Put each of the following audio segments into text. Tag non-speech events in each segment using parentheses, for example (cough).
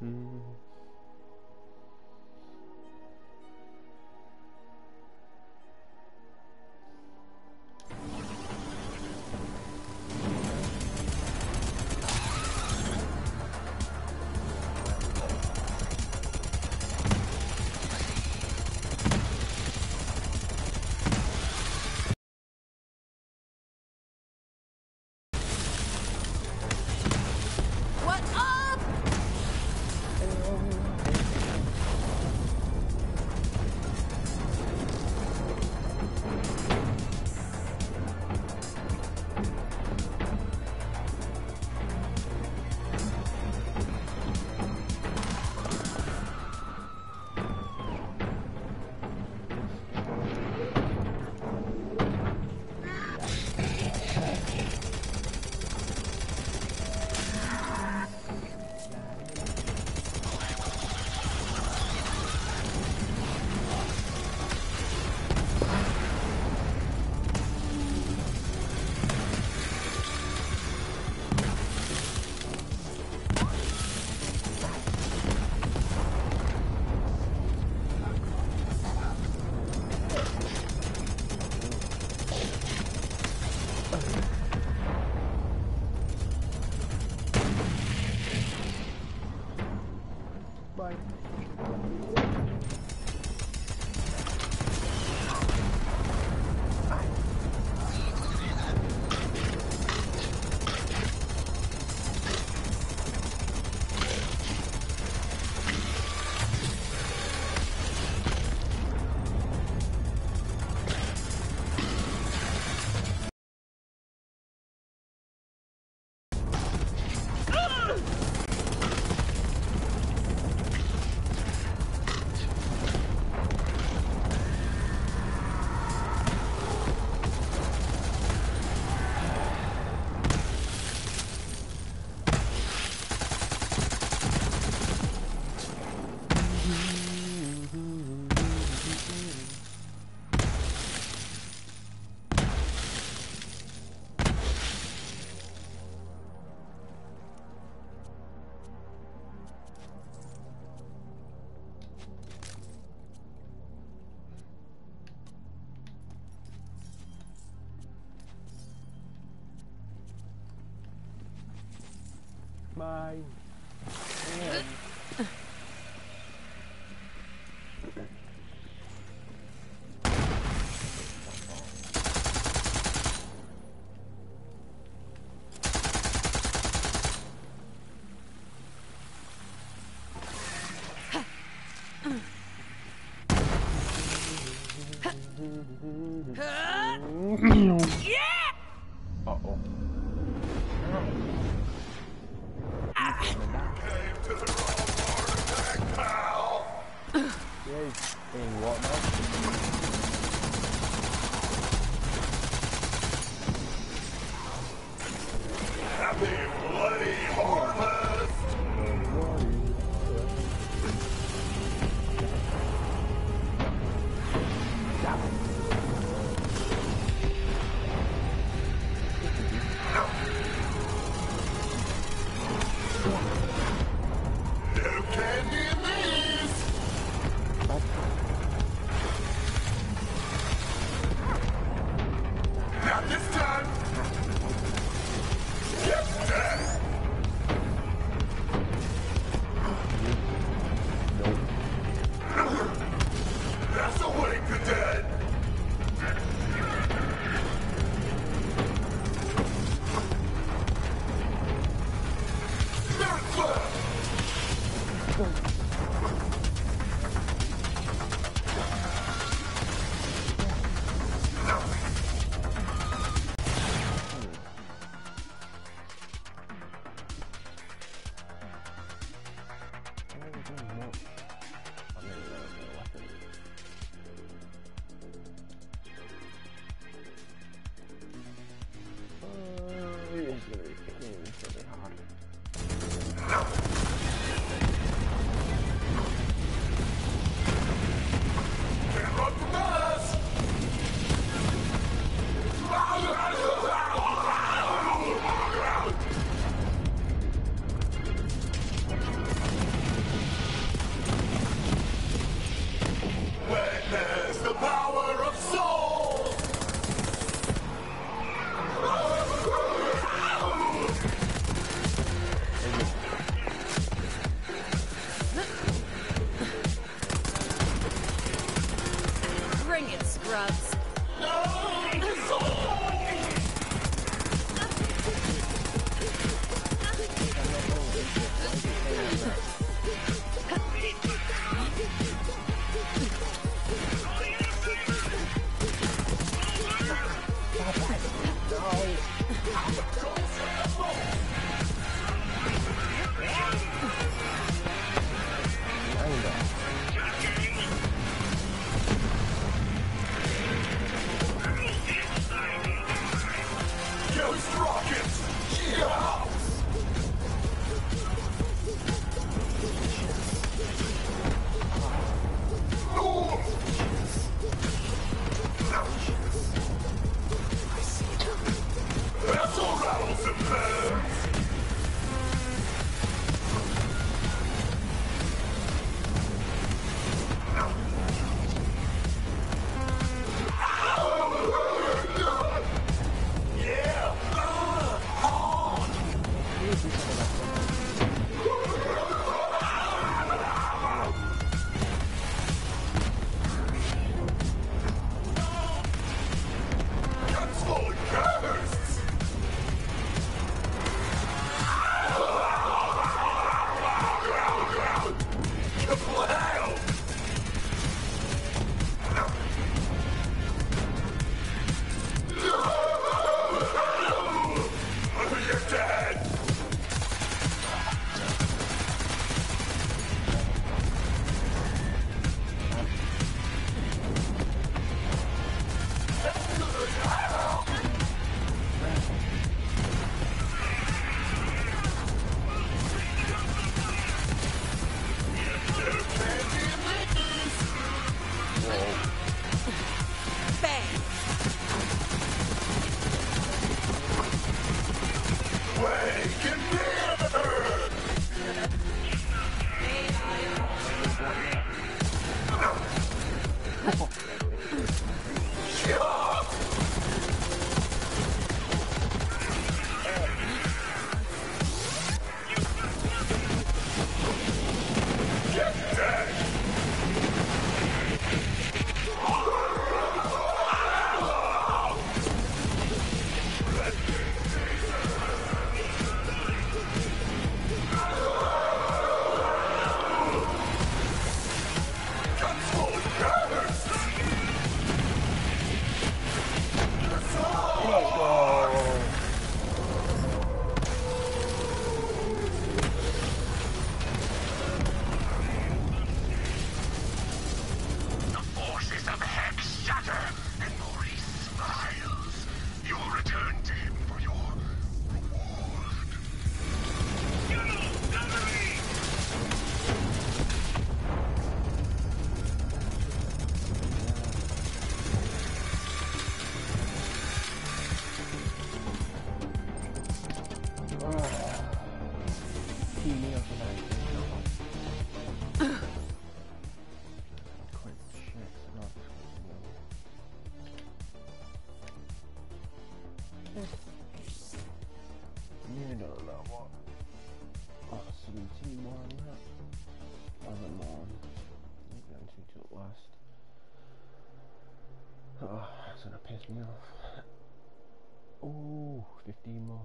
What Bye. Uh-oh. Me off. Oh, 15 more.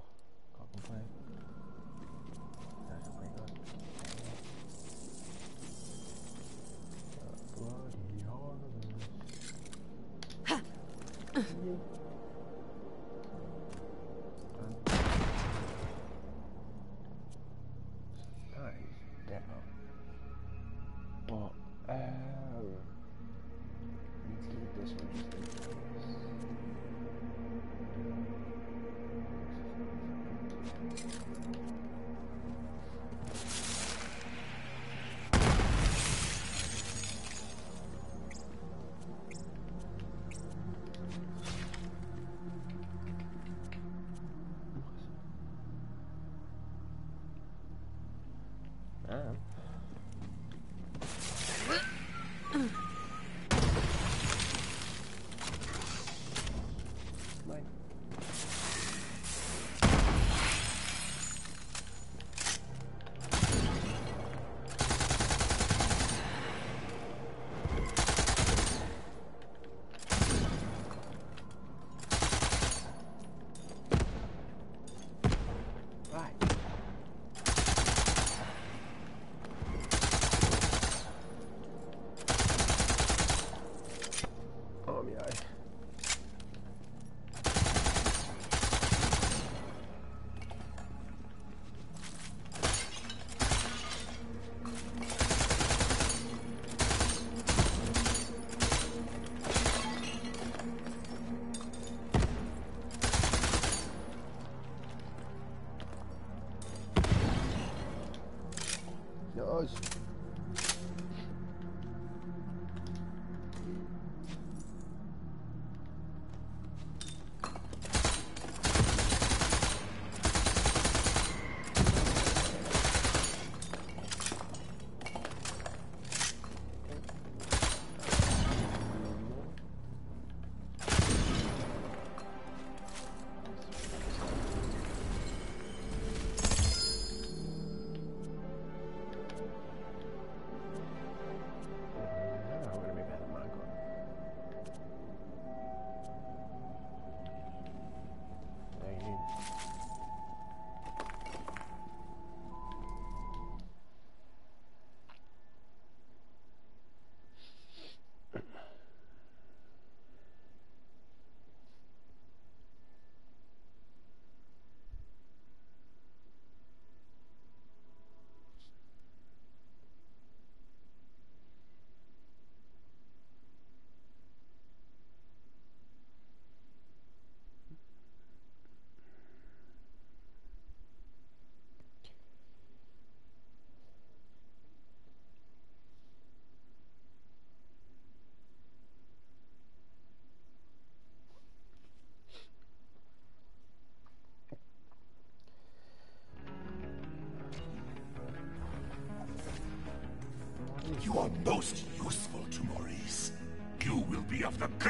time.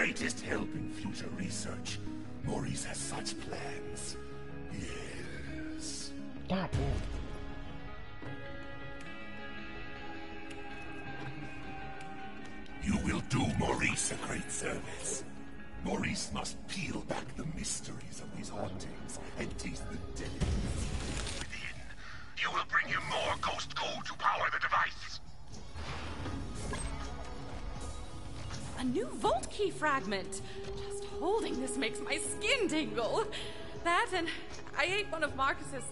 Greatest help in future research. Maurice has such plans. Yes. God damn. That I ate one of Marcus's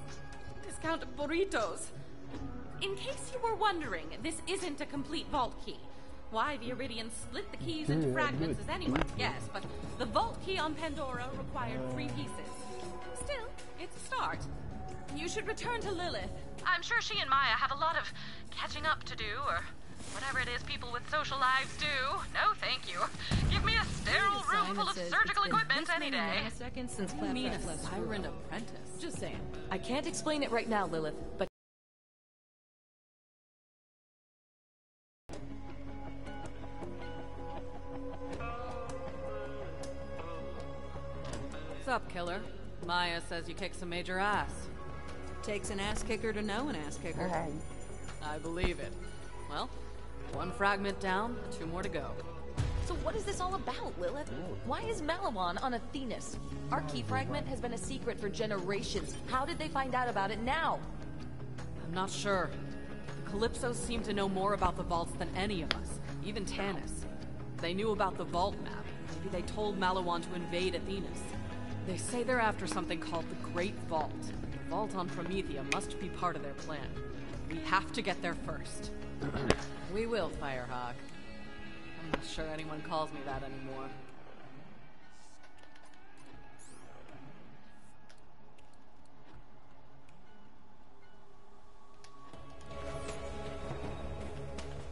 discount burritos. In case you were wondering, this isn't a complete vault key. Why the Eridians split the keys into fragments good. is anyone's guess, but the vault key on Pandora required three pieces. Still, it's a start. You should return to Lilith. I'm sure she and Maya have a lot of catching up to do, or whatever it is people with social lives do. No, thank you. Give me a sterile room full of surgical equipment any day. Seconds since You mean a Claptrap left siren apprentice? Just saying. I can't explain it right now, Lilith, but What's up, killer? Maya says you kick some major ass. takes an ass kicker to know an ass kicker. I believe it. Well, one fragment down, two more to go. So what is this all about, Lilith? Why is Maliwan on Athenas? Our key fragment has been a secret for generations. How did they find out about it now? I'm not sure. The Calypsos seem to know more about the vaults than any of us, even Tannis. They knew about the vault map. Maybe they told Maliwan to invade Athenas. They say they're after something called the Great Vault. The vault on Promethea must be part of their plan. We have to get there first. (clears throat) We will, Firehawk. I'm not sure anyone calls me that anymore.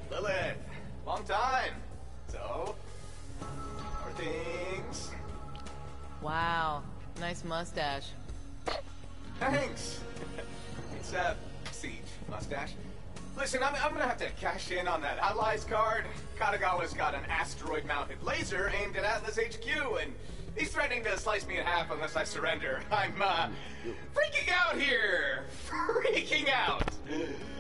Lilith, long time. So, how things? Wow, nice mustache. Thanks. (laughs) it's a siege mustache. Listen, I'm, I'm gonna have to cash in on that Allies card. Katagawa's got an asteroid-mounted laser aimed at Atlas HQ, and he's threatening to slice me in half unless I surrender. (laughs) I'm, uh, freaking out here! (laughs) Freaking out!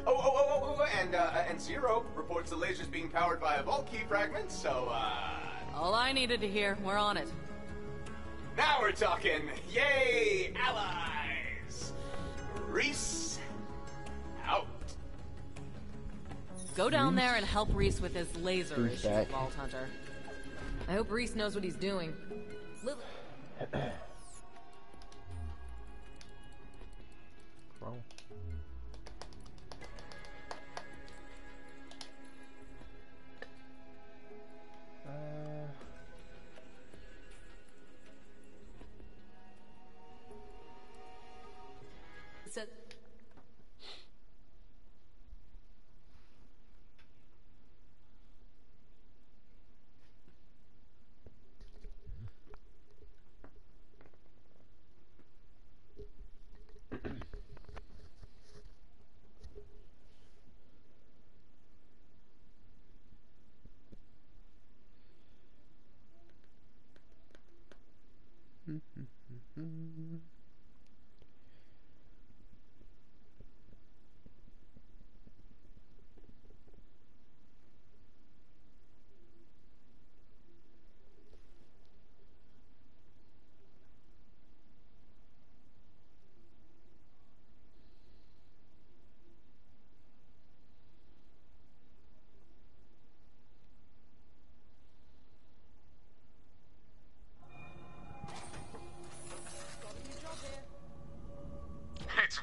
Oh, oh, oh, oh, oh, and, uh, and Zero reports the laser's being powered by a vault key fragment, so, uh, All I needed to hear, we're on it. now we're talking. Yay, allies! Rhys, out. Go down there and help Rhys with his laser Who's issue, back? Vault Hunter. I hope Rhys knows what he's doing. Lilith. (coughs) Wrong. Uh, Said,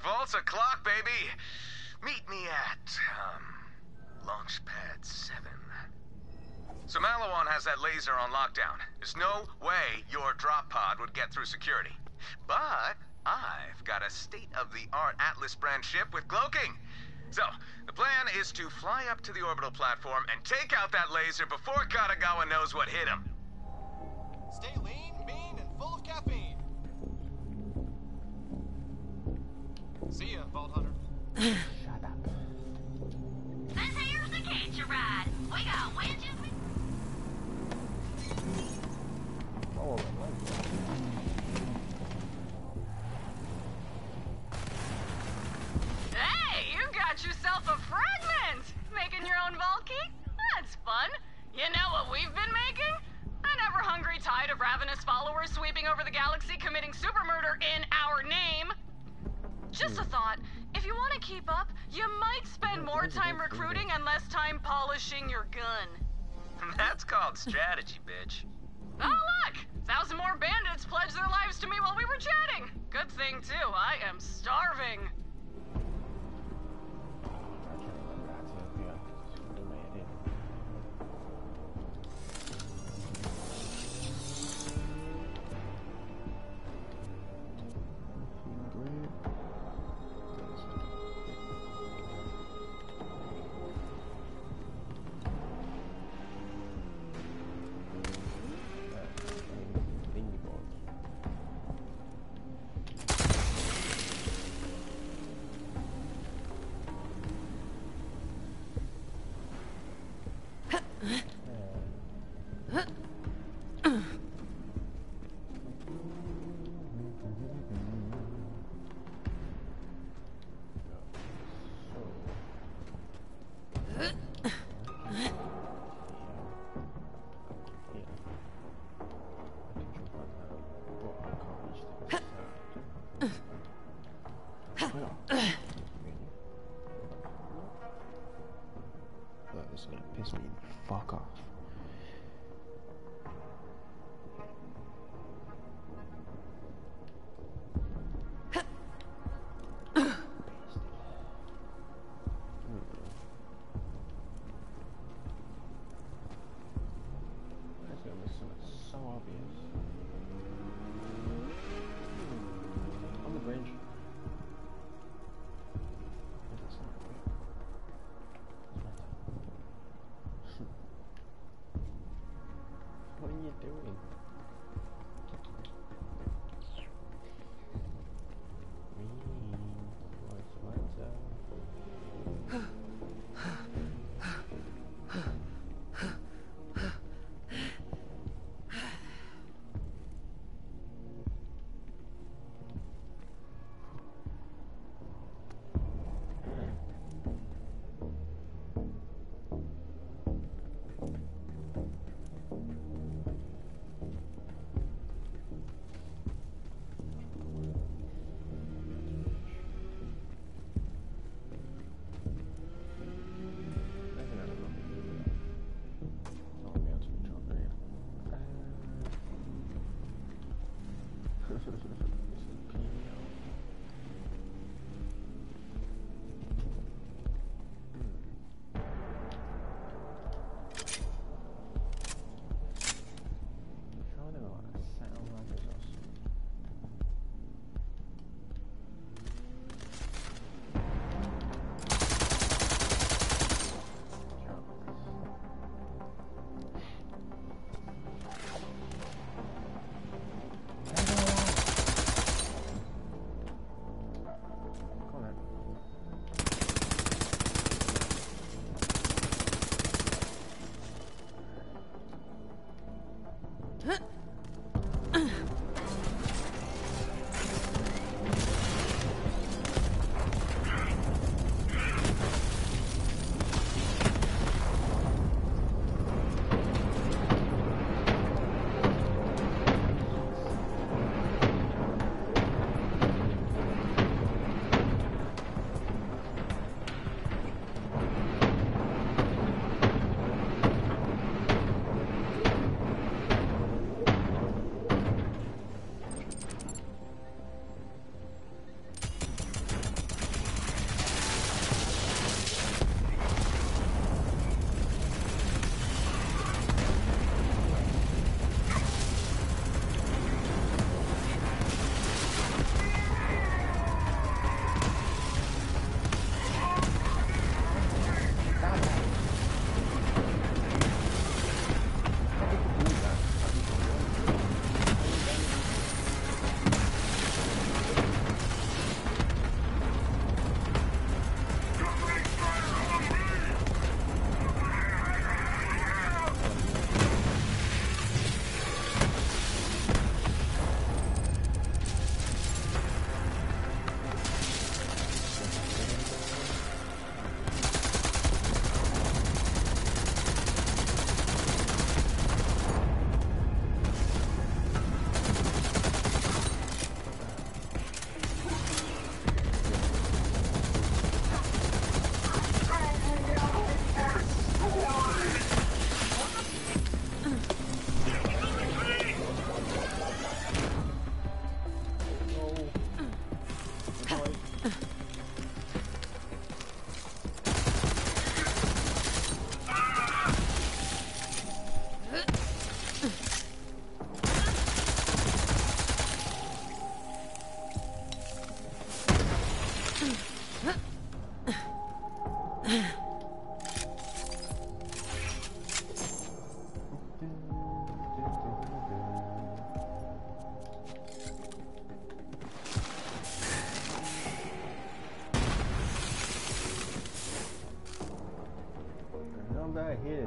Vault's o'clock, baby. Meet me at, um, Launchpad 7. So Maliwan has that laser on lockdown. There's no way your drop pod would get through security. But I've got a state-of-the-art Atlas brand ship with cloaking. So, the plan is to fly up to the orbital platform and take out that laser before Katagawa knows what hit him. Stay lean, mean, and full of caffeine. See ya, Vault Hunter. (sighs) Shut up. This here's the catch a ride. We got winches. Oh, right. Hey, you got yourself a fragment! Making your own vault key? That's fun. You know what we've been making? An ever-hungry tide of ravenous followers sweeping over the galaxy committing super murder in our name. Just a thought. If you want to keep up, you might spend more time recruiting and less time polishing your gun. (laughs) That's called strategy, bitch. Oh, look! Thousand more bandits pledged their lives to me while we were chatting. Good thing, too. I am starving.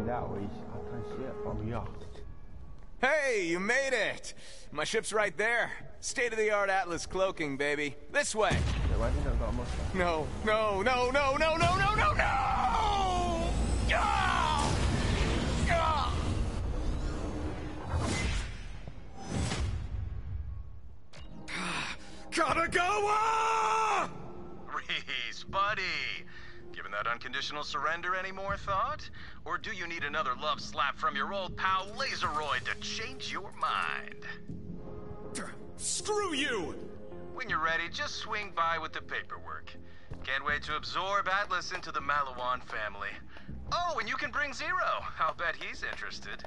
That way, I can see it from here. Hey, you made it! My ship's right there. State-of-the-art Atlas cloaking, baby. This way. Yeah, why have you not got a mustache? No, no, no, no, no, no, no, no, no! Surrender any more thought? Or do you need another love slap from your old pal Laseroid to change your mind? (clears throat) Screw you! When you're ready, just swing by with the paperwork. Can't wait to absorb Atlas into the Maliwan family. Oh, and you can bring Zero. I'll bet he's interested.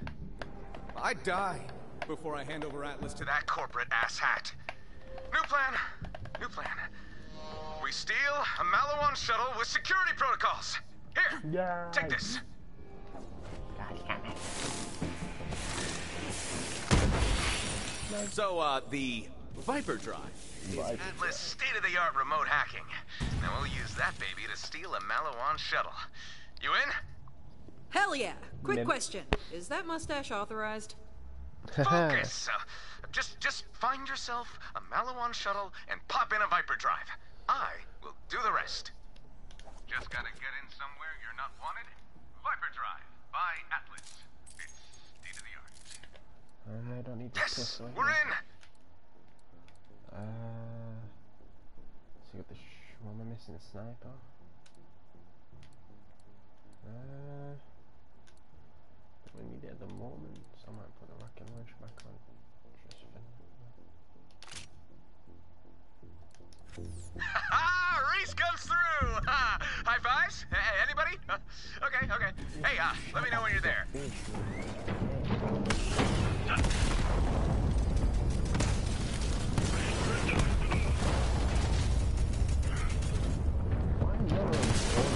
I'd die before I hand over Atlas To that corporate asshat. New plan. New plan. We steal a Maliwan shuttle with security protocols. Here, Yeah. take this. So, uh, the Viper Drive. Atlas state-of-the-art remote hacking. Now we'll use that baby to steal a Maliwan shuttle. You in? Hell yeah! Quick Mim- question. Is that mustache authorized? Focus. (laughs) Uh, just, just find yourself a Maliwan shuttle and pop in a Viper drive. I will do the rest. Just gotta get in somewhere you're not wanted. Viper drive by Atlas. It's state of the art. I don't need to Yes, piss away. we're in. Uh, so you got the sh- what am I missing? The sniper. Uh, don't need it at the moment, so I might put the and wrench back on. (laughs) Rhys comes through! (laughs) High fives? Hey, anybody? (laughs) okay, okay. Hey, uh, let me know when you're there. My memory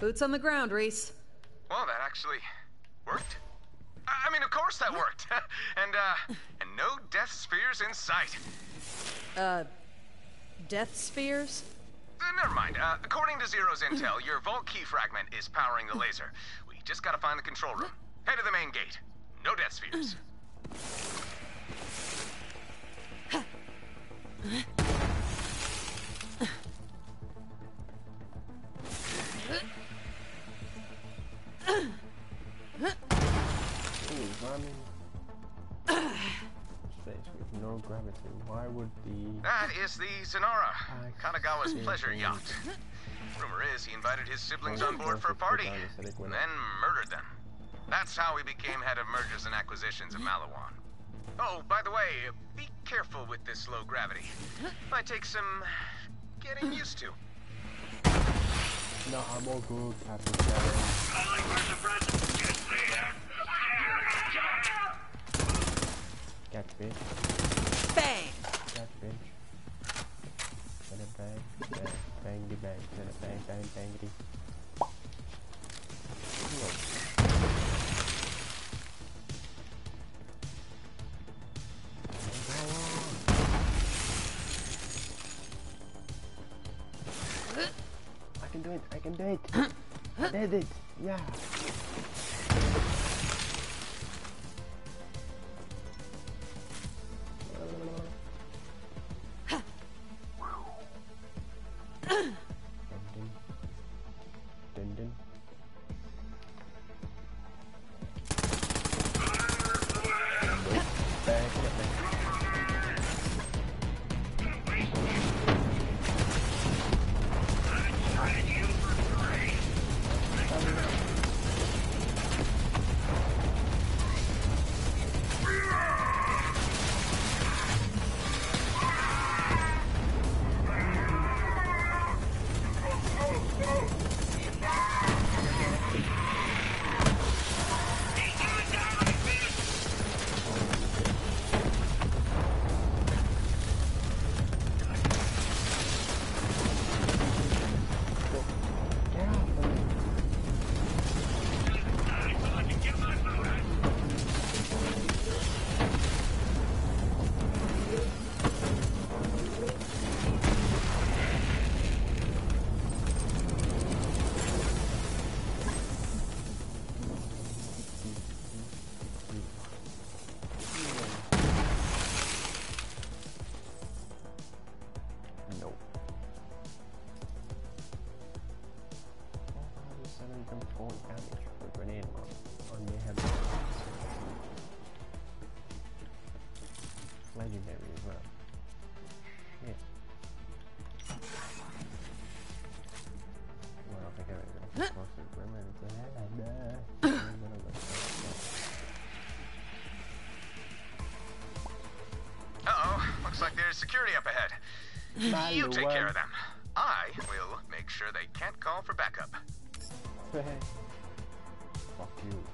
Boots on the ground, Rhys. Well, that actually worked. I mean, of course that worked. (laughs) and, uh, and no death spheres in sight. Uh, death spheres? Uh, never mind. Uh, according to Zero's intel, (laughs) your vault key fragment is powering the laser. We just gotta find the control room. Head to the main gate. No death spheres. (sighs) (laughs) with no gravity. Why would the That is the Zanara, I Katagawa's hmm. pleasure yacht. Rumor is he invited his siblings on board for a party, and then murdered them. That's how he became head of mergers and acquisitions of Maliwan. Oh, by the way, be careful with this low gravity. Might take some getting used to. No, I'm all good, Captain Shadow. Catch bitch. Bang! Catch bitch. Bada bang, bang, bang, bang, bada bang, bang, bang, I can do it, I can do it. I did it, yeah. Security up ahead. You take care of them. I will make sure they can't call for backup. Fuck you.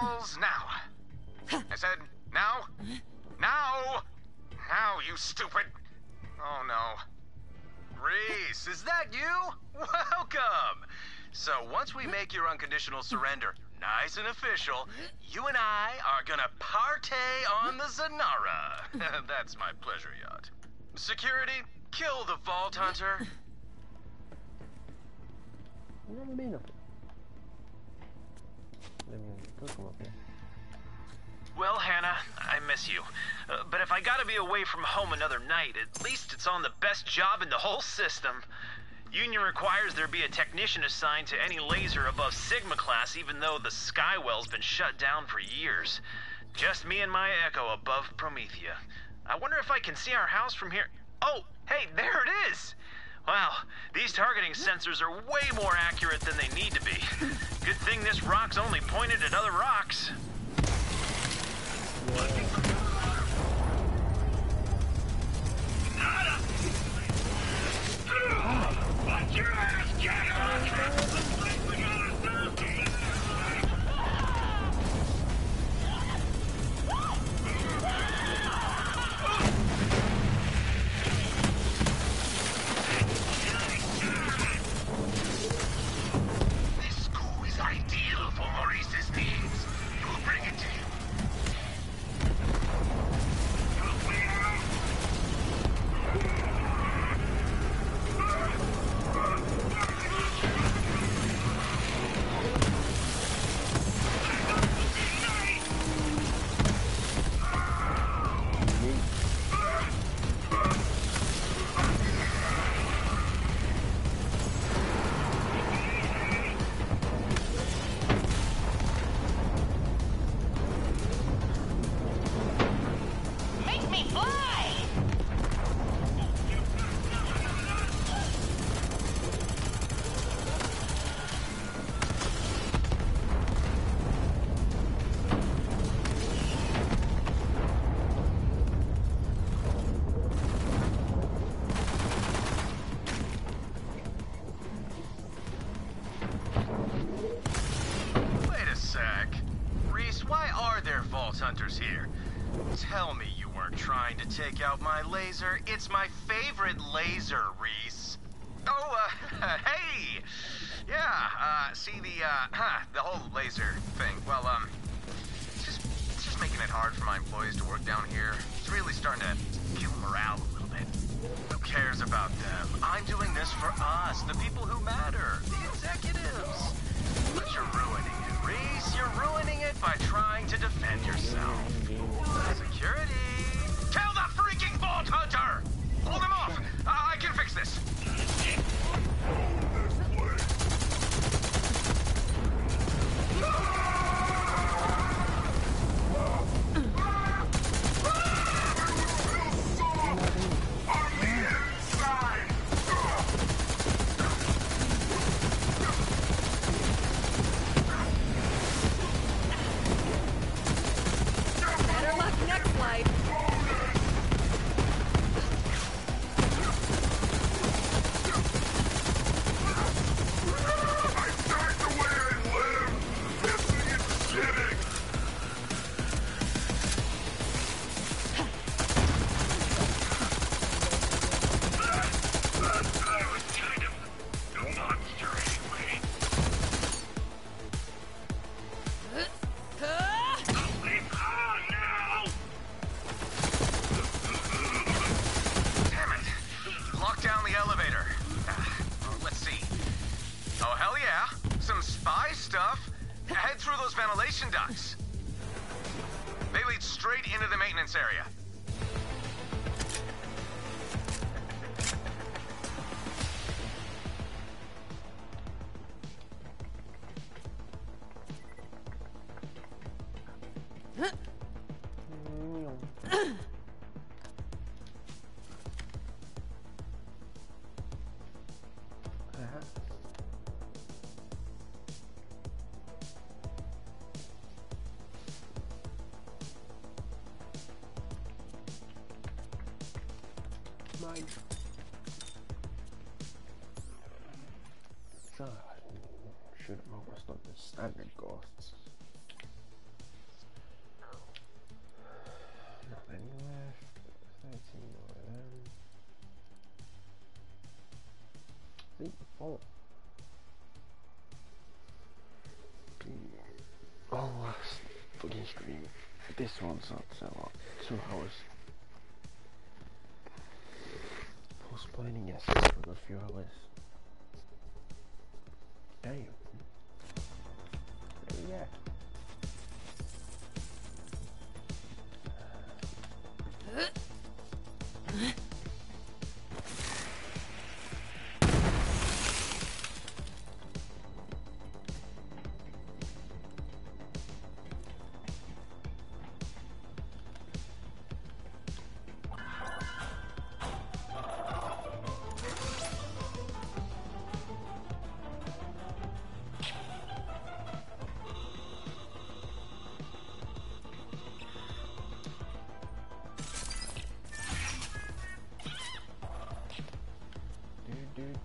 Protocols now. I said now. Now. Now, you stupid. Oh no. Rhys, is that you? Welcome. So once we make your unconditional surrender nice and official, you and I are gonna partay on the Zanara. (laughs) That's my pleasure yacht. Security, kill the Vault Hunter. Well, Hannah, I miss you. Uh, but if I gotta be away from home another night, at least it's on the best job in the whole system. Union requires there be a technician assigned to any laser above Sigma class, even though the Skywell's been shut down for years. Just me and my Echo above Promethea. I wonder if I can see our house from here. Oh, hey, there it is! Wow, these targeting sensors are way more accurate than they need to be. (laughs) Good thing this rock's only pointed at other rocks. Whoa. Watch your ass, tell me you weren't trying to take out my laser. It's my favorite laser my god. Should almost not the standard ghosts. Nothing left. 13 more of Oh, last fucking stream. This one's not so long. Two hours. fuel is. Damn.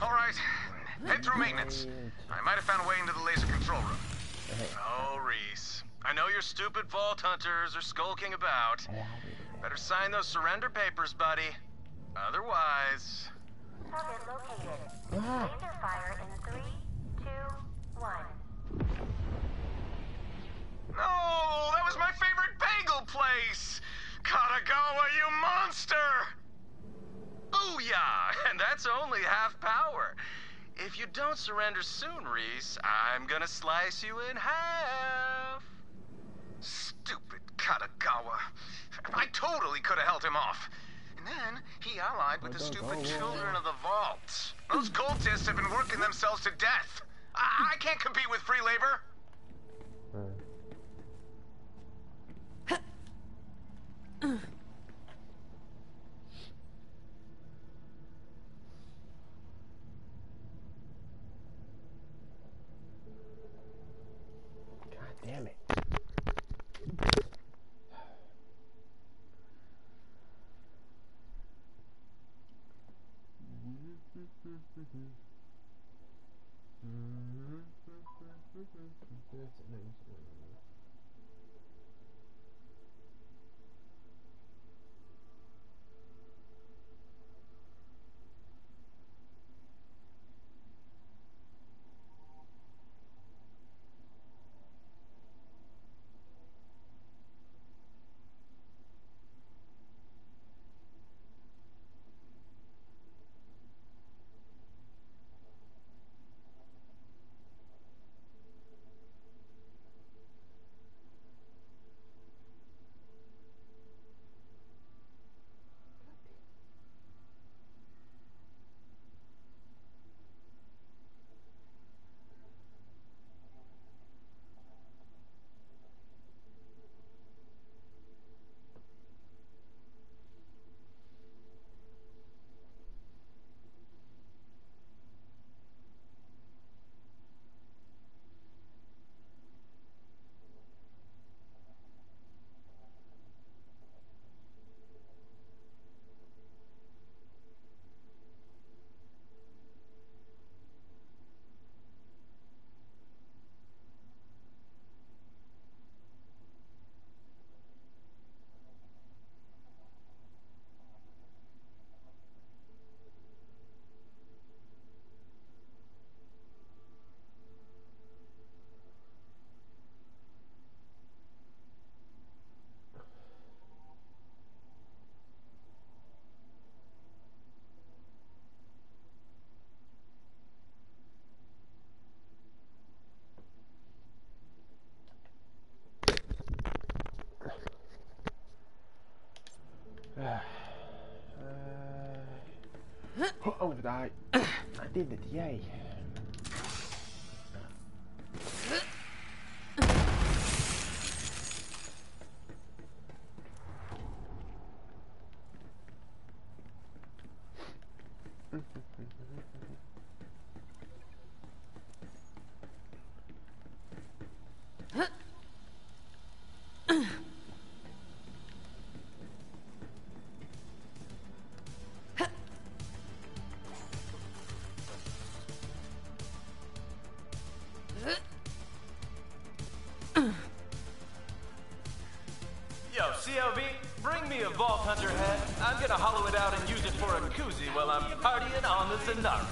All right, head through maintenance. I might have found a way into the laser control room. Oh, Rhys. I know your stupid vault hunters are skulking about. Better sign those surrender papers, buddy. Otherwise. Target located. Laser fire in three, two, one. No, that was my favorite bagel place! Katagawa, you monster! Booyah! And that's only half power. If you don't surrender soon, Rhys, I'm gonna slice you in half. Stupid Katagawa. I totally could have held him off. And then he allied with the stupid children of the vault. Those cultists have been working themselves to death. I, I can't compete with free labor. Did it, yay. Me a Vault Hunter head. I'm gonna hollow it out and use it for a koozie while I'm partying on the Zanara.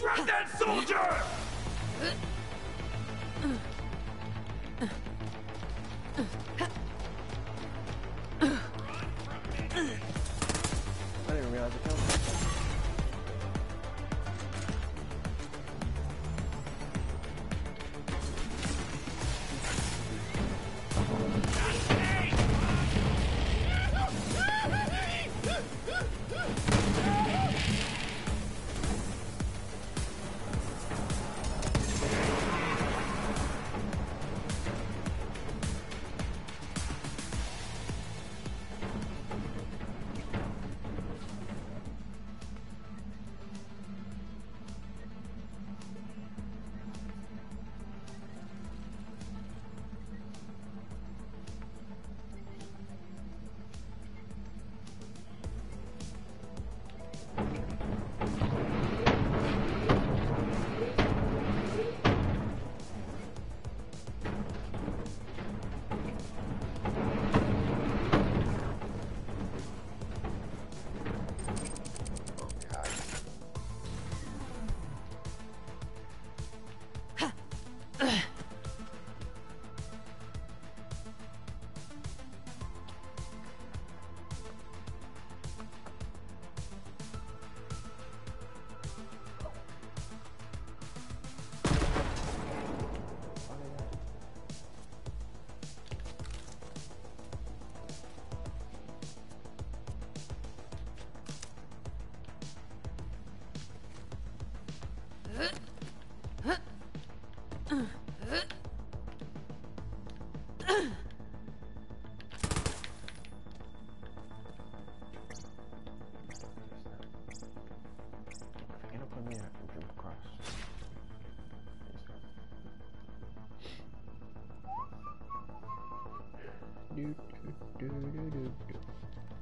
Shred that soldier!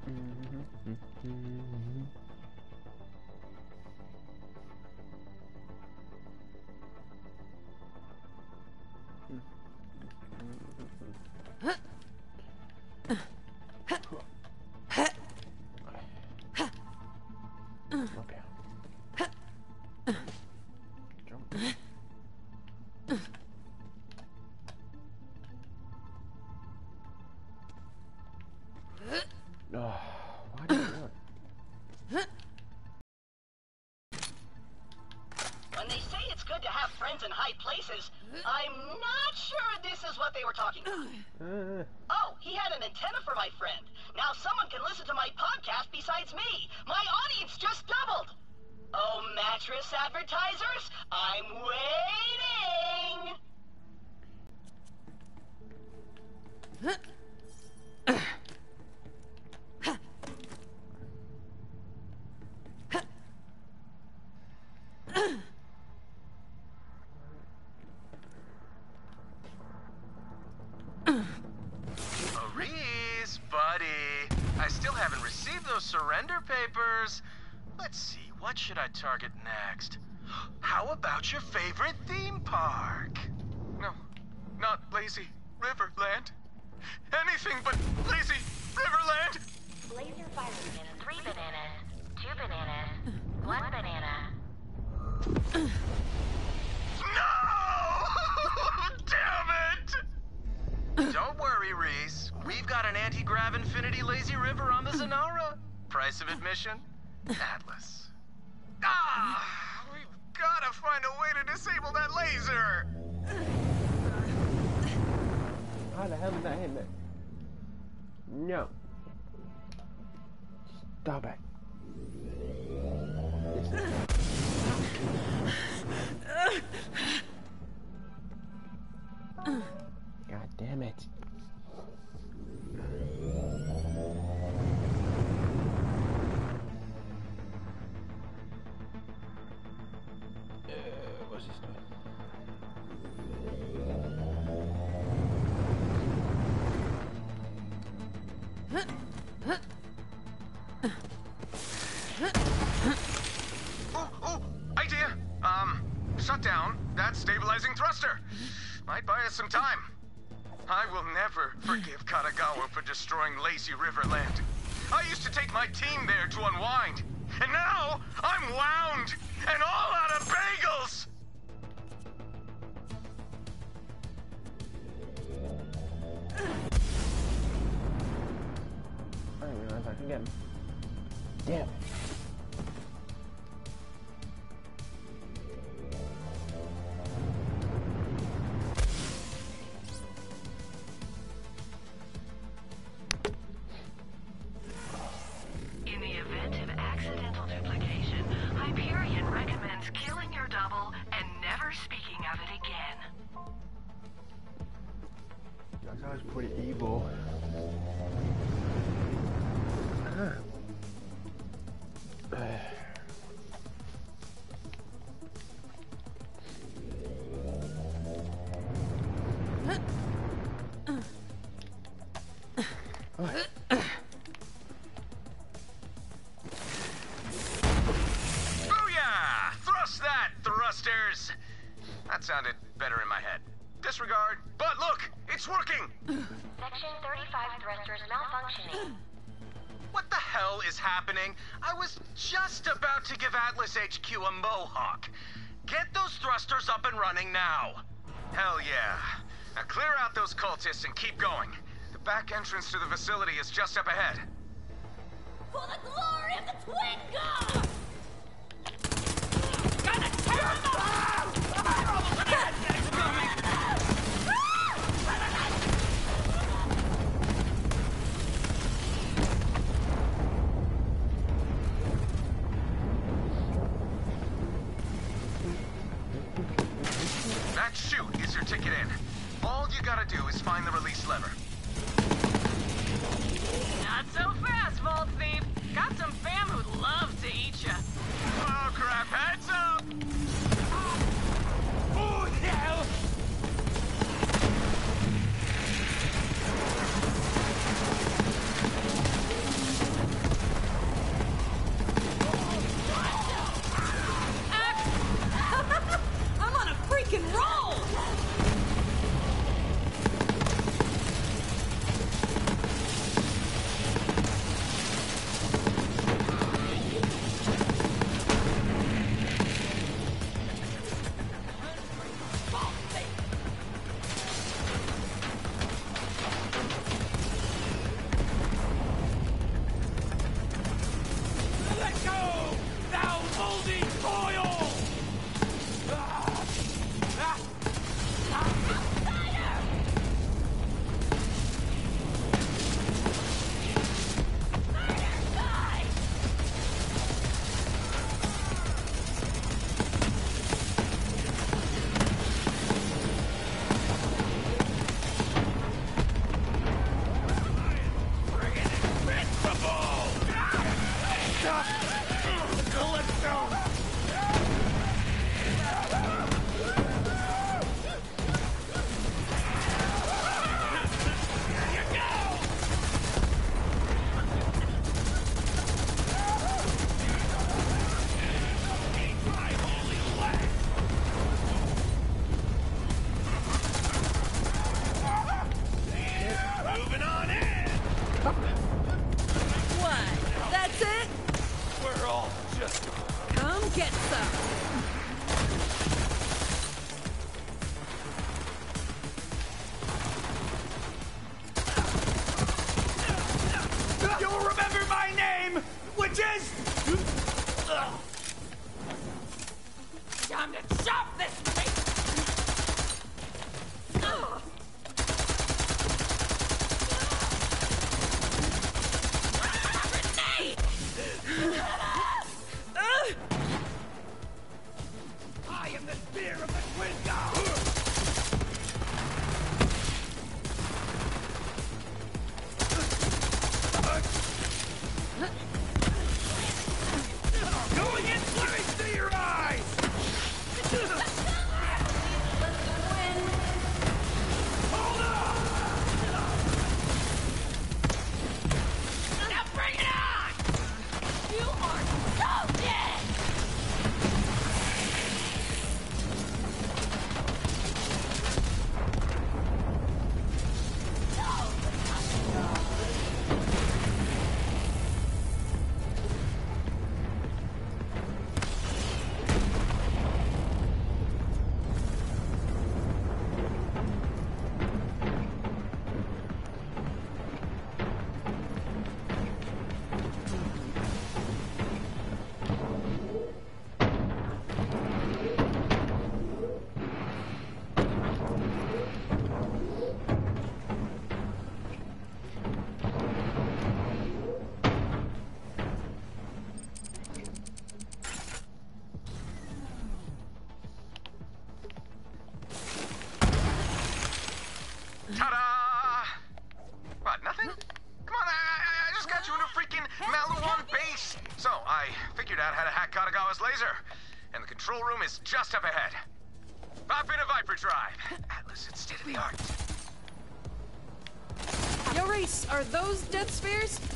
Mm-hmm. Mm-hmm. right places. I'm not sure this is what they were talking about. Uh. Oh, he had an antenna for my friend. Now someone can listen to my podcast besides me. My audience just doubled. Oh, mattress advertisers, I'm way your face. team there. Hawk. Get those thrusters up and running now. Hell yeah. Now clear out those cultists and keep going. The back entrance to the facility is just up ahead. For the glory of the Twin God! Gonna tear them up! Death Spheres?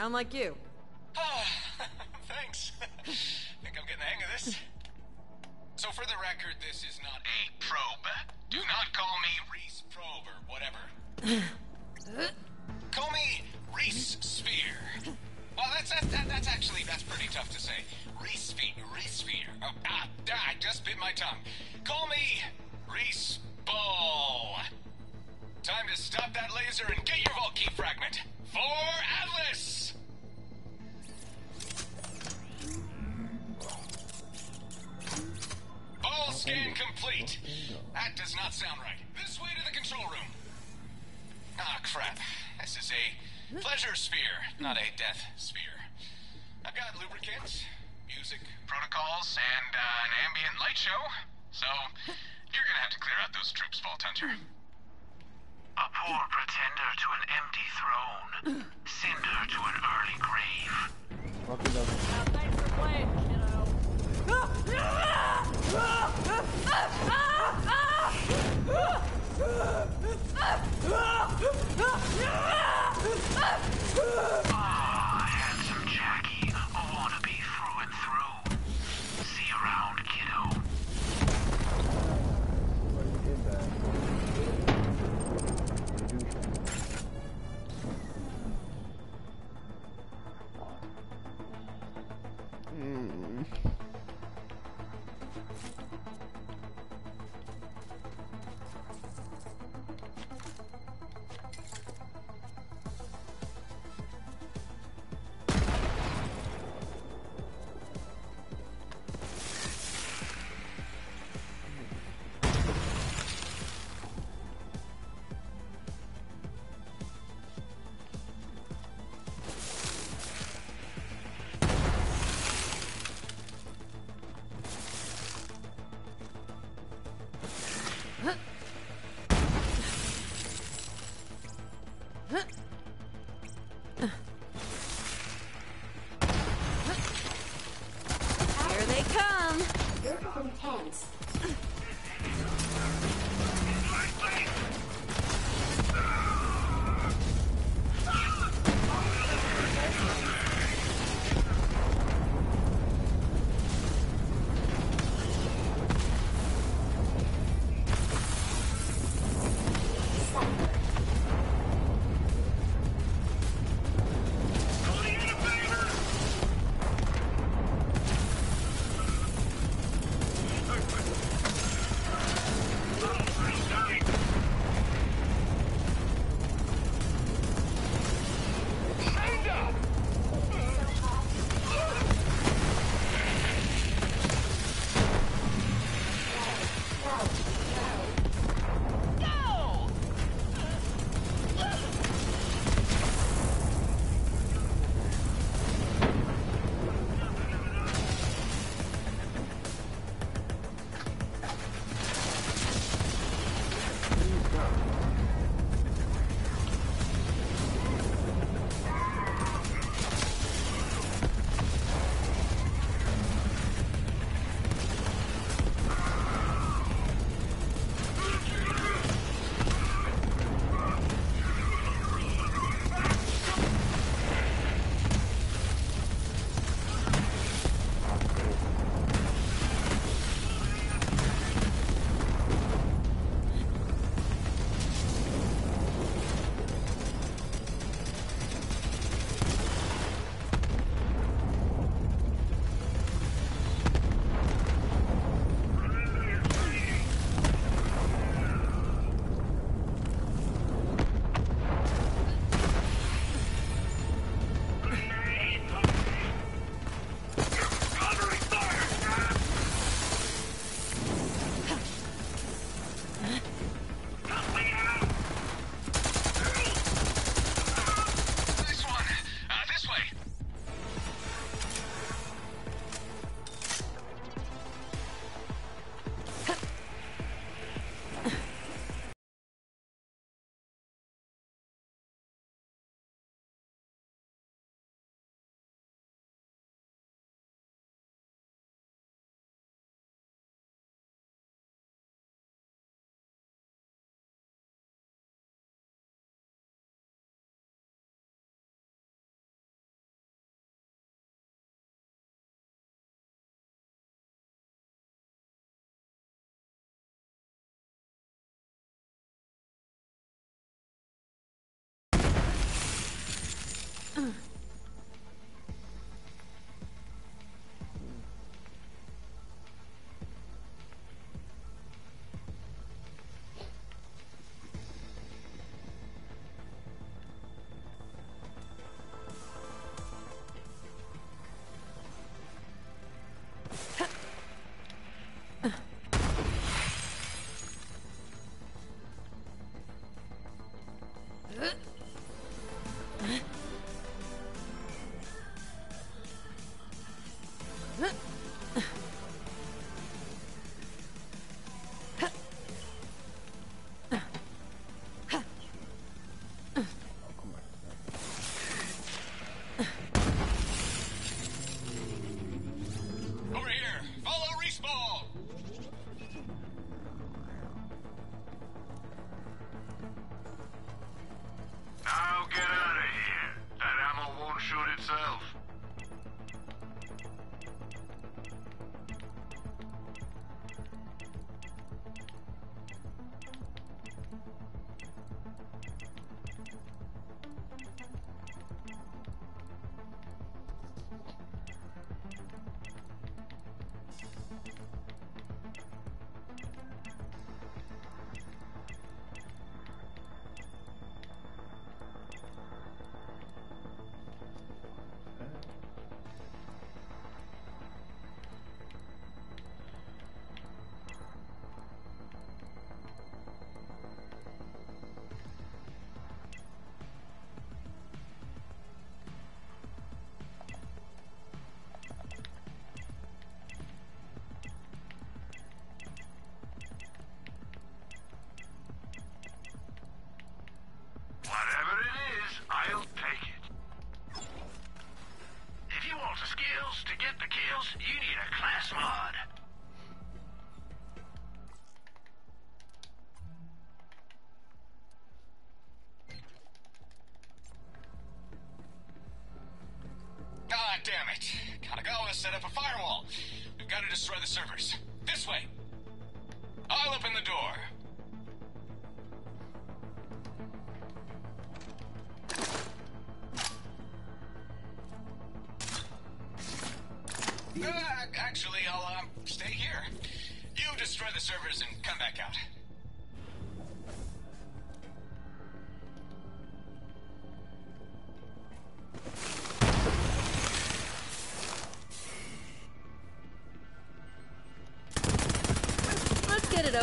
Sound like you. That does not sound right. This way to the control room. Ah, crap. This is a pleasure sphere, not a death sphere. I've got lubricants, music, protocols, and uh, an ambient light show. So, you're gonna have to clear out those troops, Vault Hunter. A poor pretender to an empty throne. Send her to an early grave. Rocky, love. Uh, thanks for playing, kiddo. up!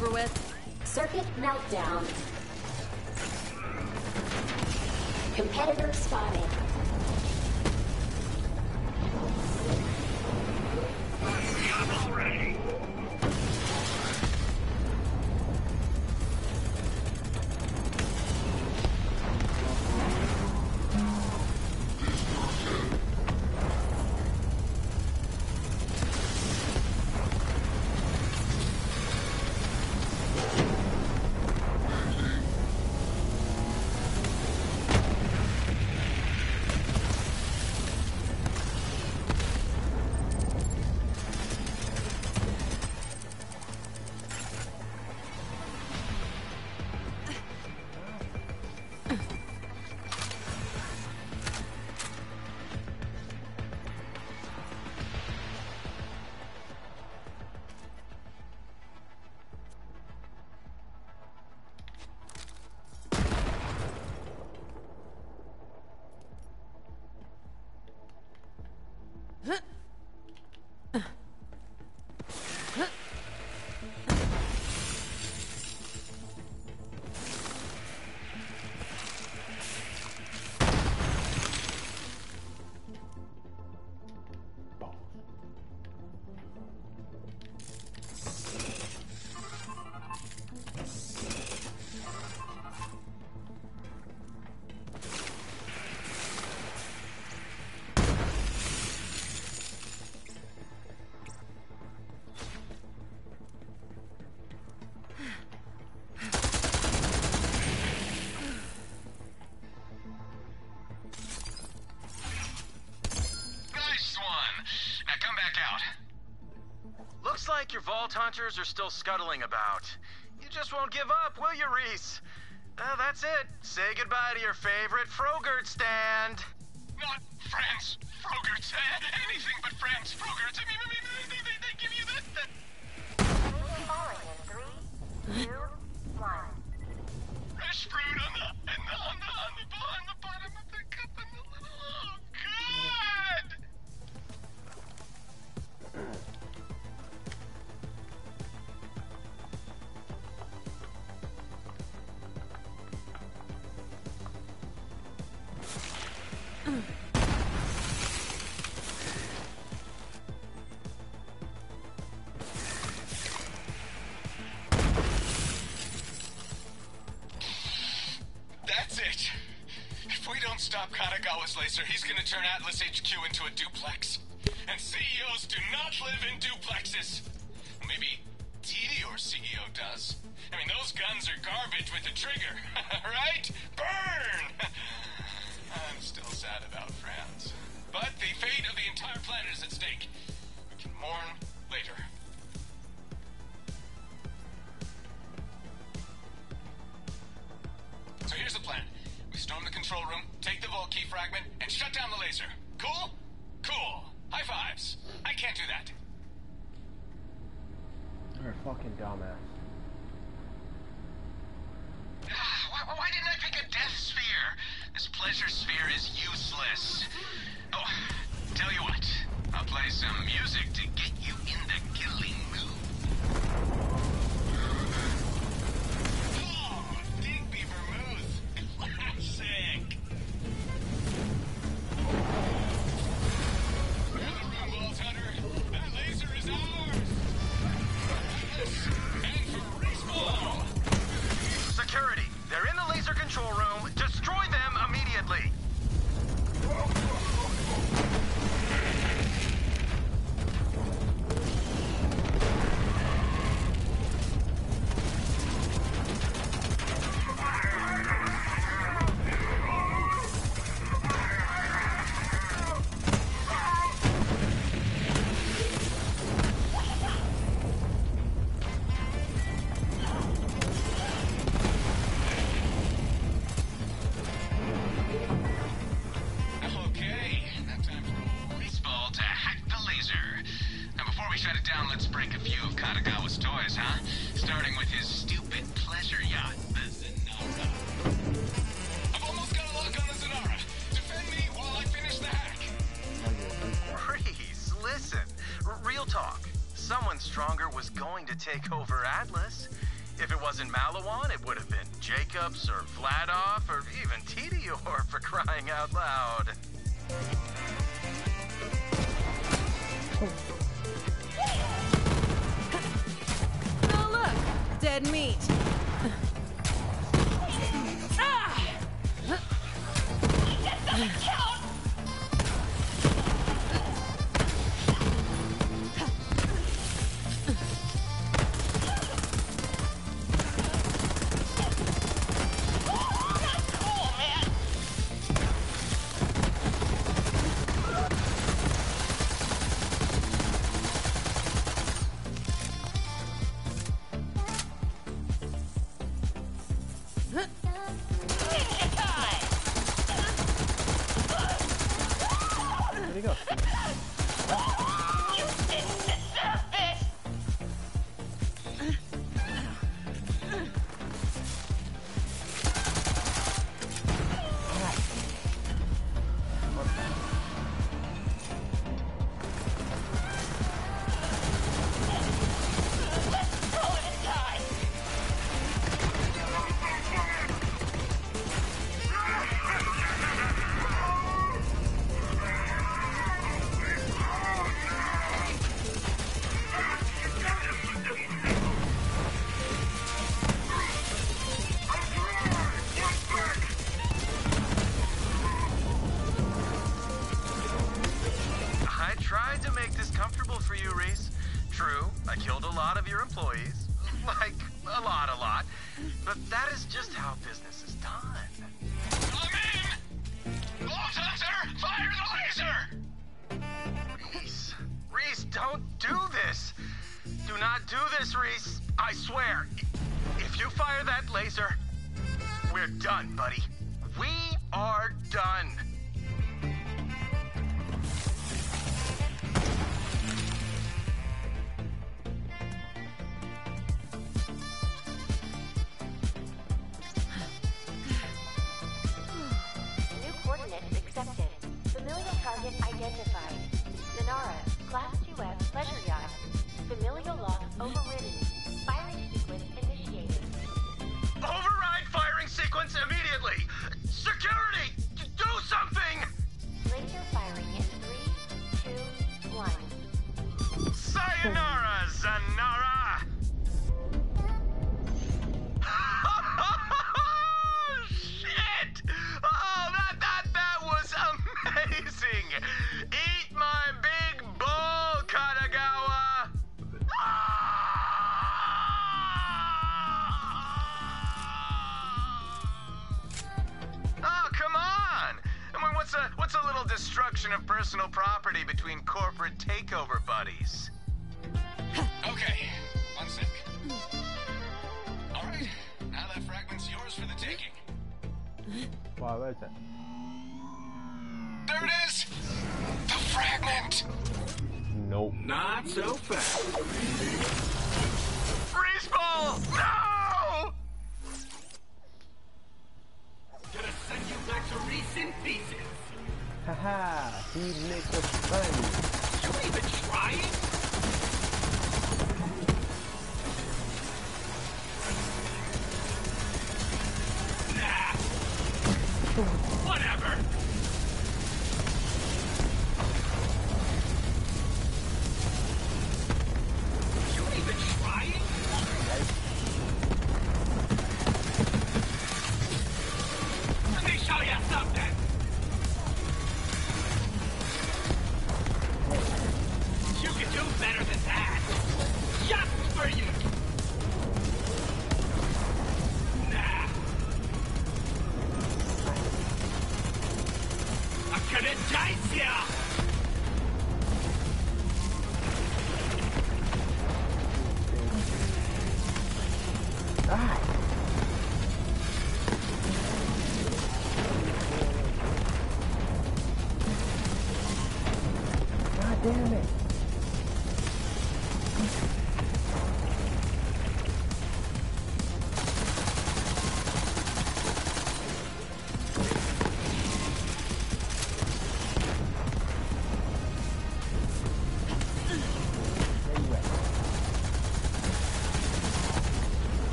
over with. Circuit meltdown. Competitor spy. Vault Hunters are still scuttling about. You just won't give up, will you, Rhys? Uh, that's it. Say goodbye to your favorite Frogurt stand. Not friends. He's gonna turn Atlas HQ into a dupe.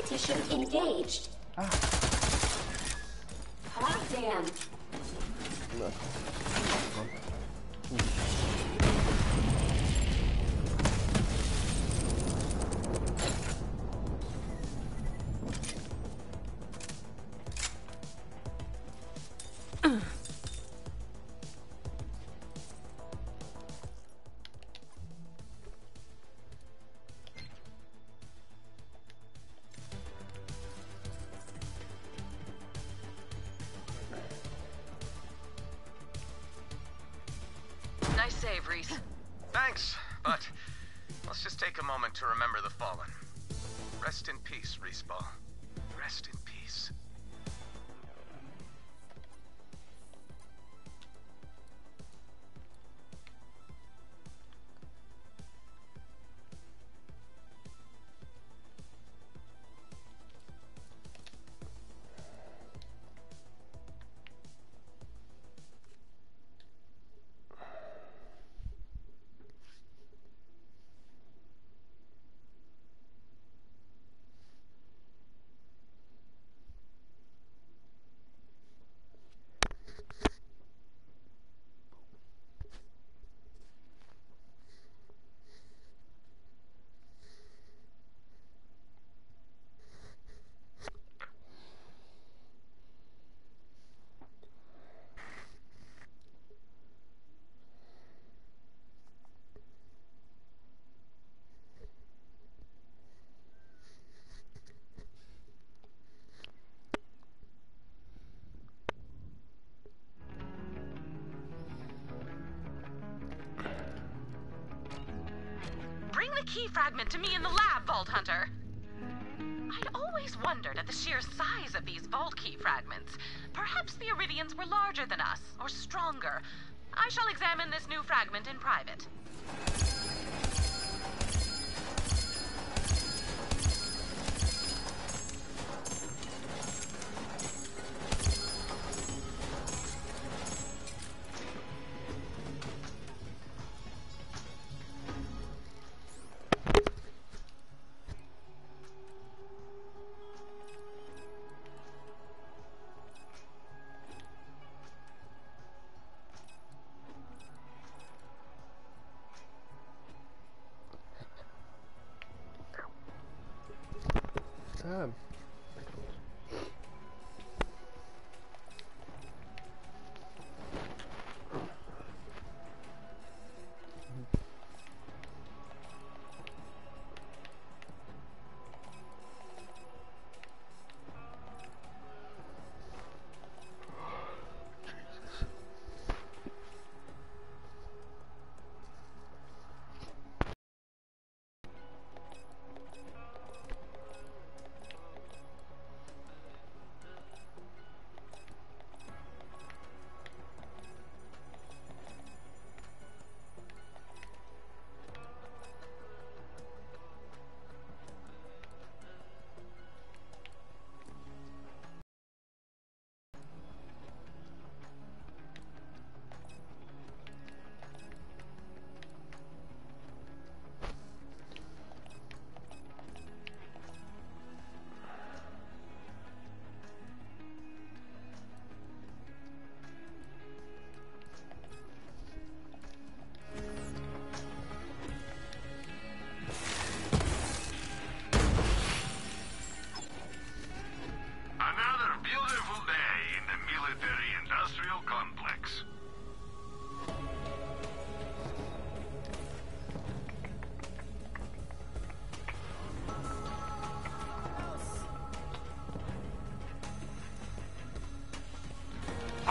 Competition engaged. The key fragment to me in the lab, Vault Hunter. I'd always wondered at the sheer size of these vault key fragments. Perhaps the Eridians were larger than us, or stronger. I shall examine this new fragment in private.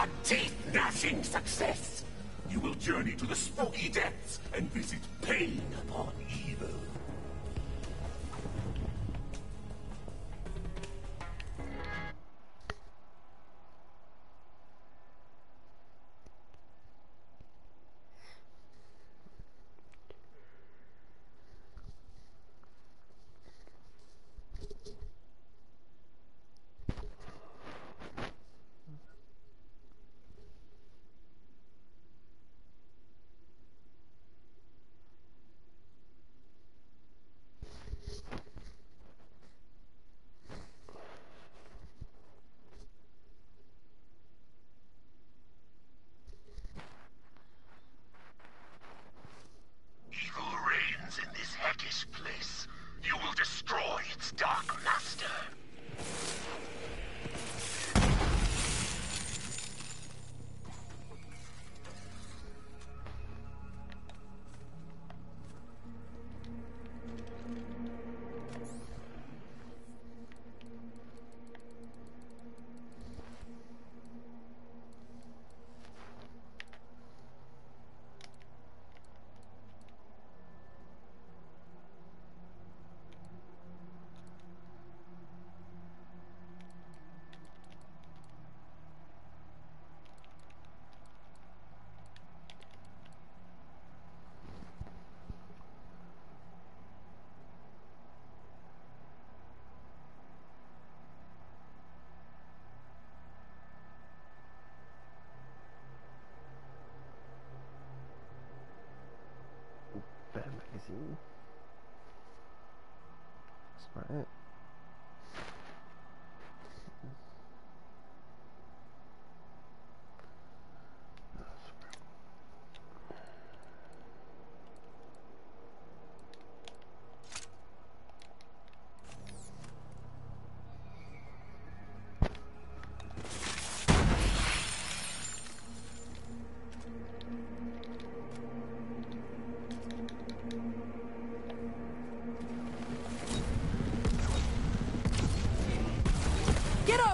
A teeth-gnashing success! You will journey to the spooky depths and visit pain upon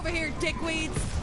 over here, dickweeds!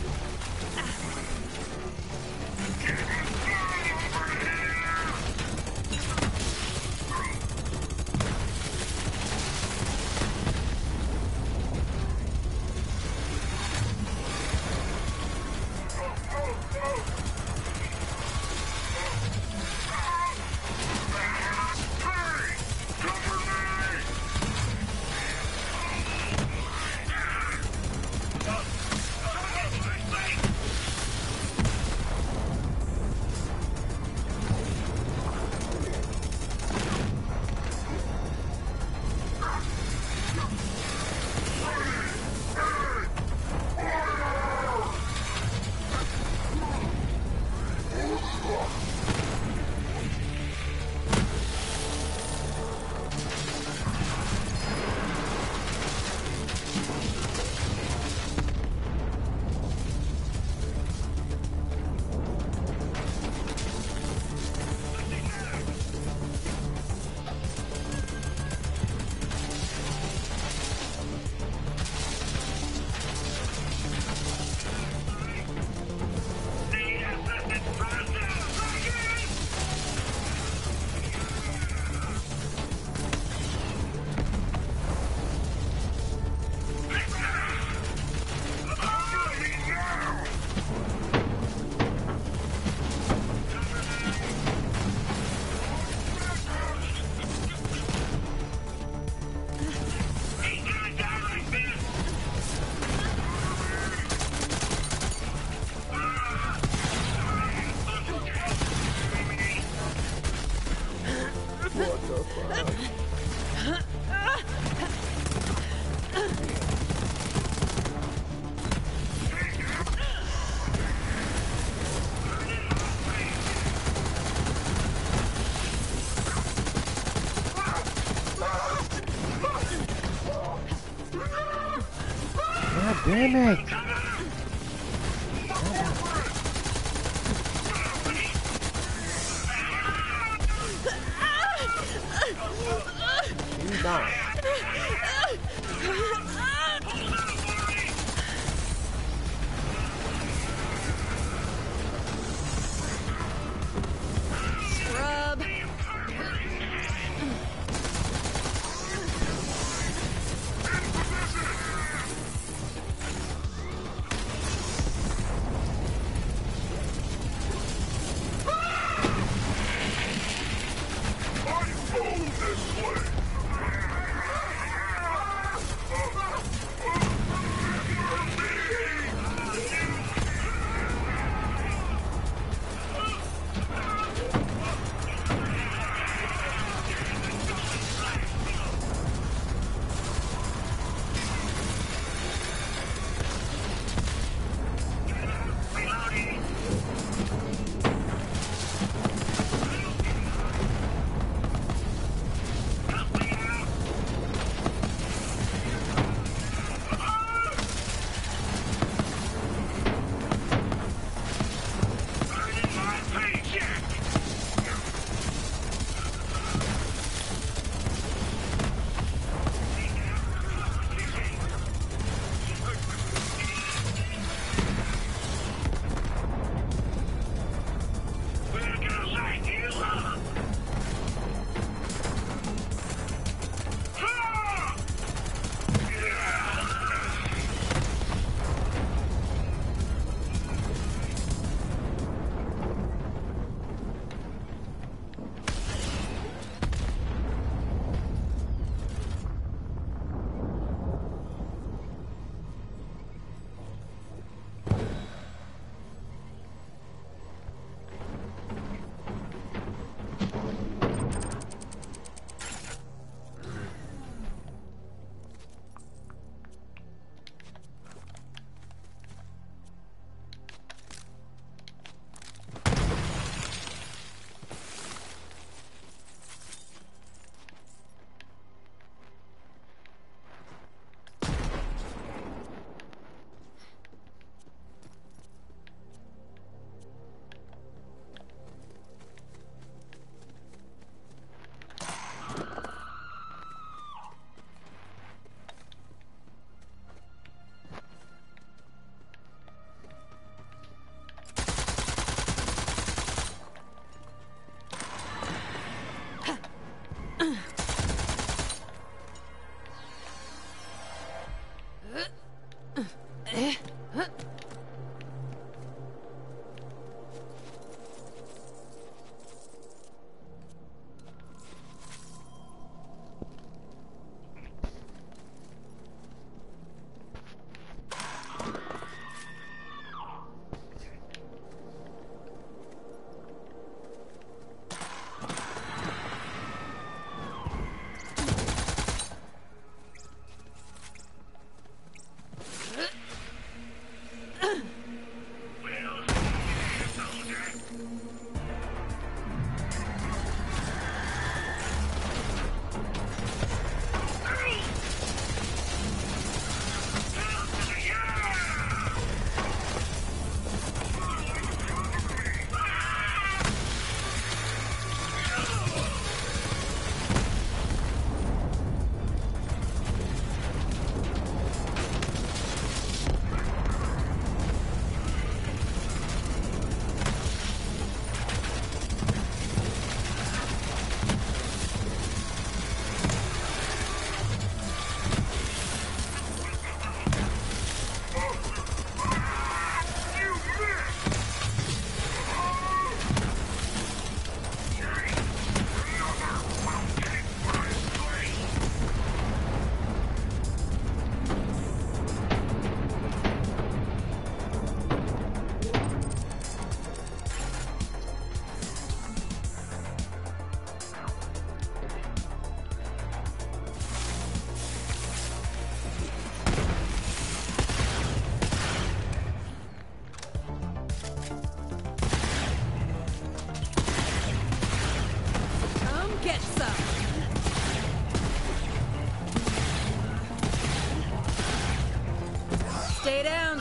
Damn it!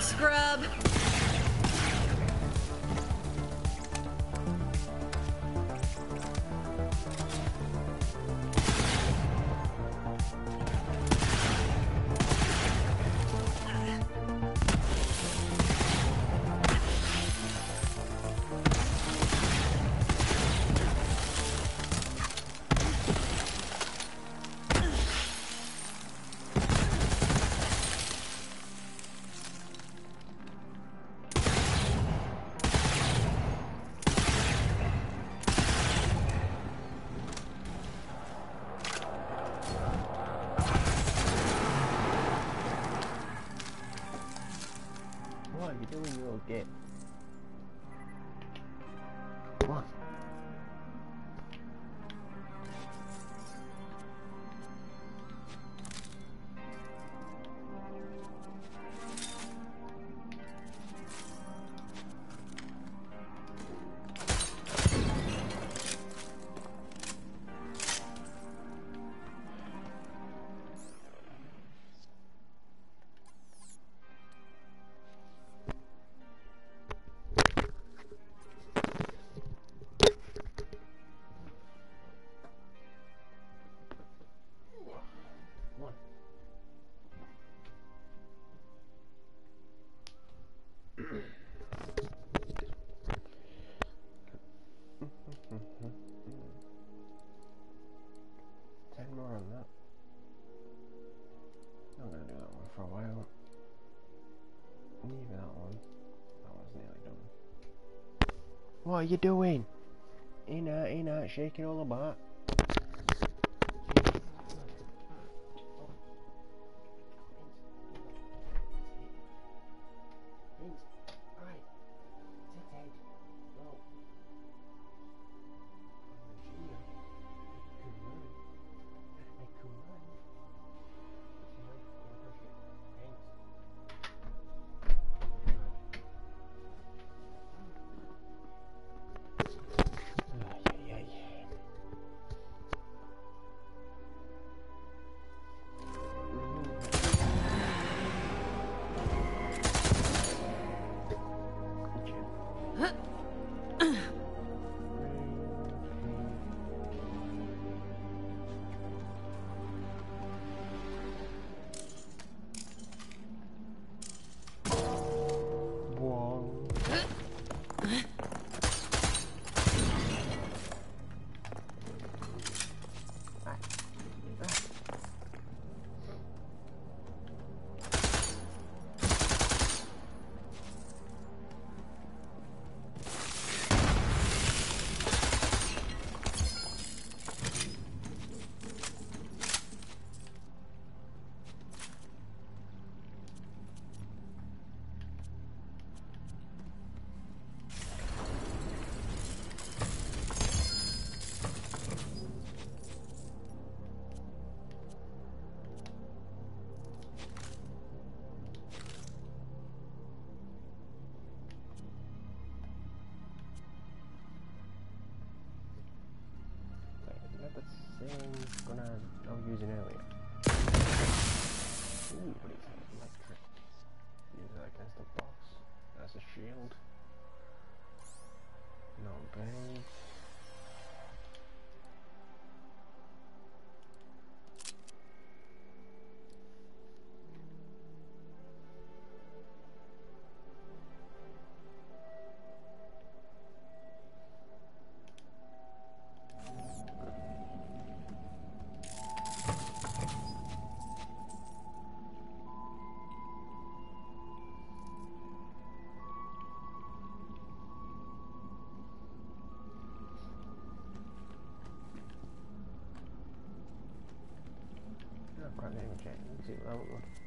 Scrub. Are you doing? In out, in out, shaking all about. The same gun I was using earlier? Ooh, but it's electric. Use that against the boss. That's a shield. No base. Name check. Let's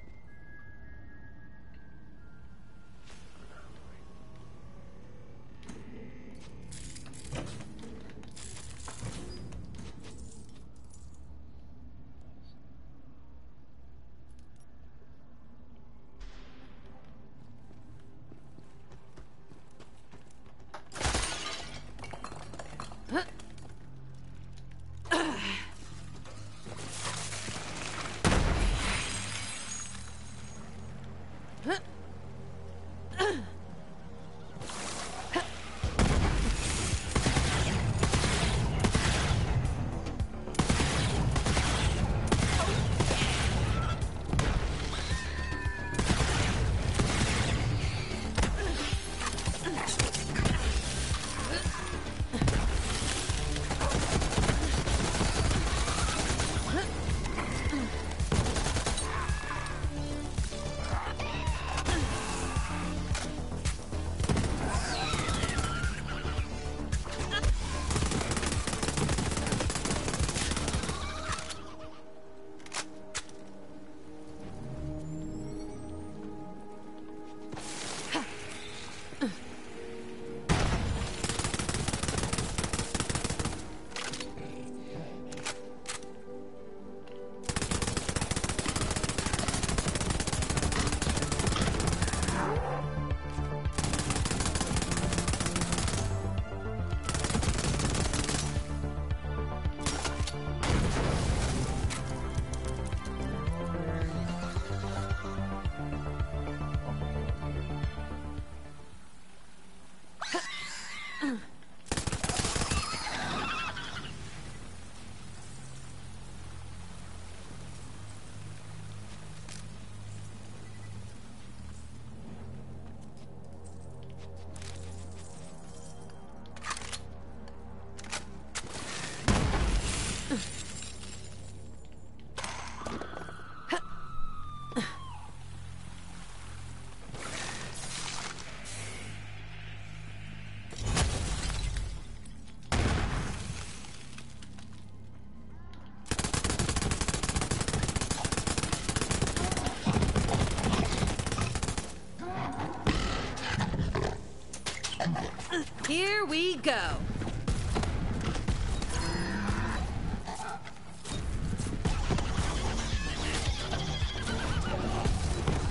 Here we go.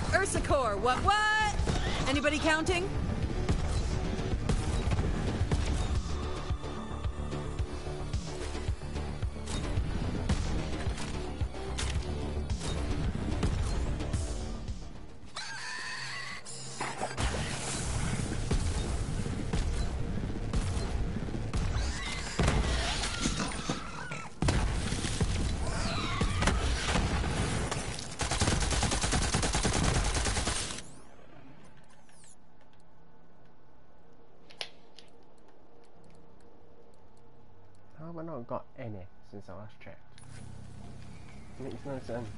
Ursicor, what what? Anybody counting? Since I last checked? Makes no sense.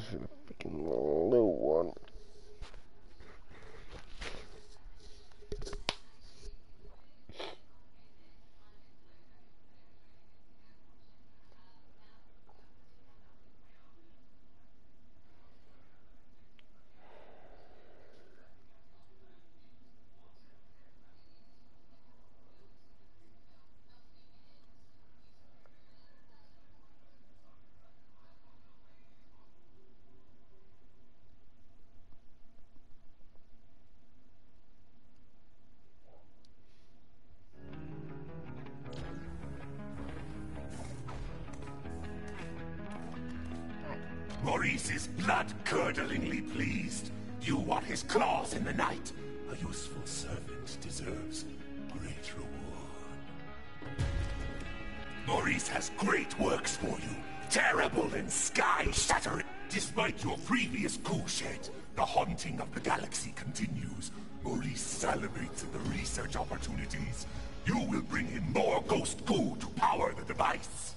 Especially the Is blood-curdlingly pleased. You want his claws in the night. A useful servant deserves great reward. Maurice has great works for you. Terrible and sky-shattering. Despite your previous coup shed, the haunting of the galaxy continues. Maurice salivates at the research opportunities. You will bring him more ghost goo to power the device.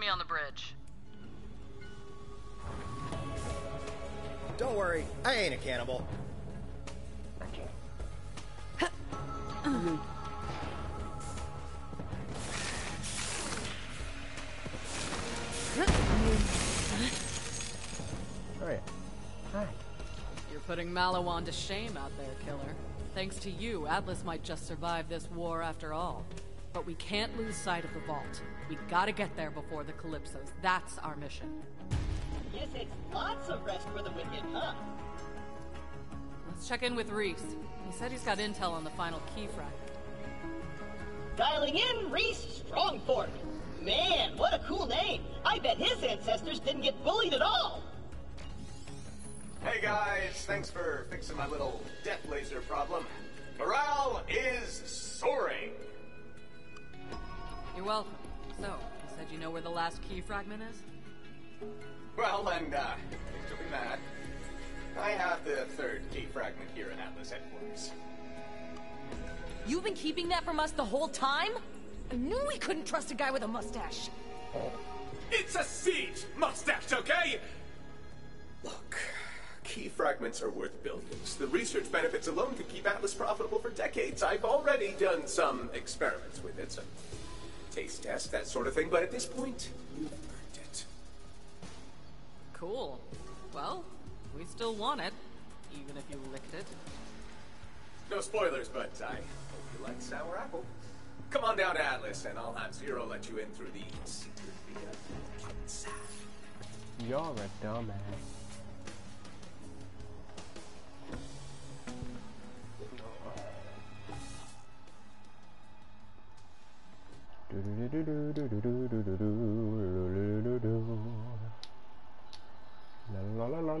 Me on the bridge. Don't worry, I ain't a cannibal. Yeah. Hi. You're putting Maliwan to shame out there, killer. Thanks to you, Atlas might just survive this war after all. But we can't lose sight of the vault. We gotta get there before the Calypsos. That's our mission. Guess it's lots of rest for the wicked, huh? Let's check in with Rhys. He said he's got intel on the final key fragment. Dialing in, Rhys Strongfork. Man, what a cool name. I bet his ancestors didn't get bullied at all. Hey guys, thanks for fixing my little death laser problem. Morale is soaring. You're welcome. So, you said you know where the last key fragment is? Well, and, uh, don't be mad. I have the third key fragment here in Atlas headquarters. You've been keeping that from us the whole time? I knew we couldn't trust a guy with a mustache. It's a siege, mustache, okay? Look, key fragments are worth billions. The research benefits alone could keep Atlas profitable for decades. I've already done some experiments with it, some taste test, that sort of thing, but at this point, you've earned it. Cool. Well, we still want it, even if you licked it. No spoilers, but I hope you like sour apple. Come on down to Atlas, and I'll have Zero let you in through the secret via entrance. You're a dumbass. La la la la.